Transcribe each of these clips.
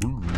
Boom.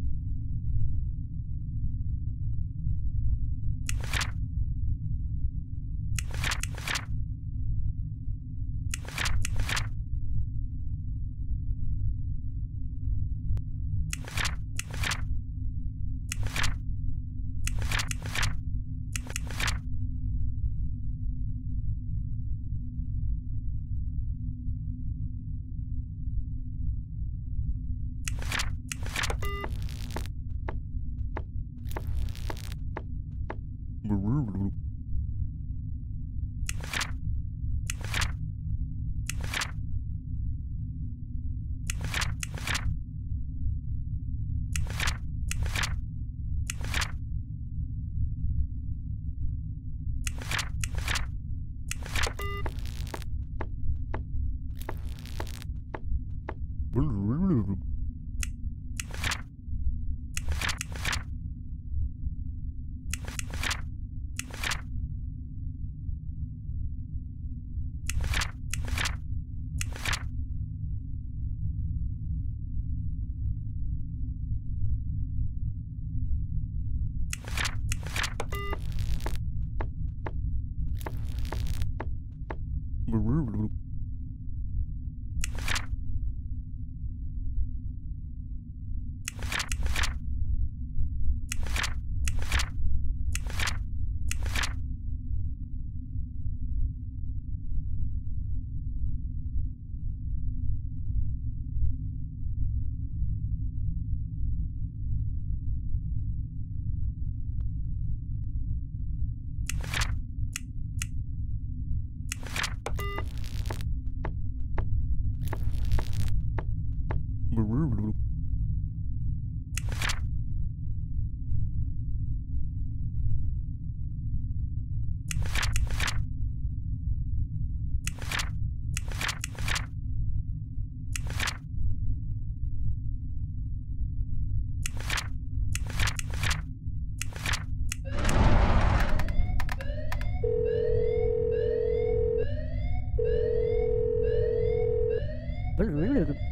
Brrrr. Brrrr.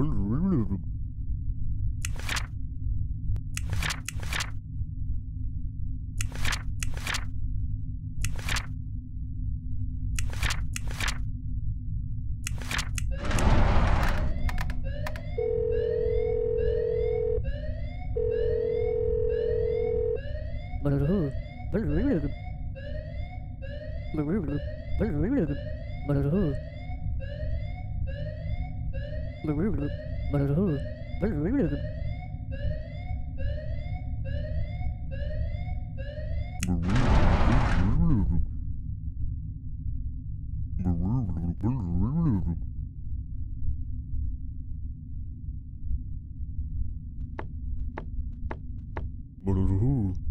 Blue. Mm-hmm.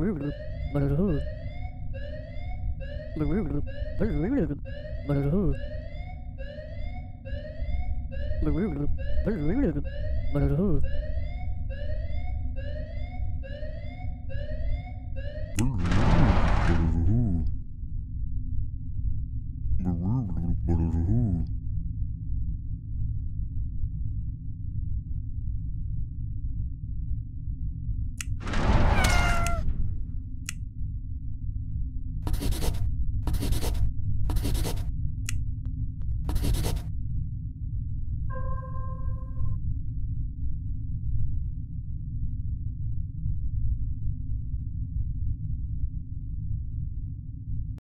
but it's